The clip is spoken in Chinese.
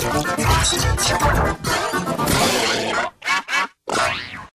超球球。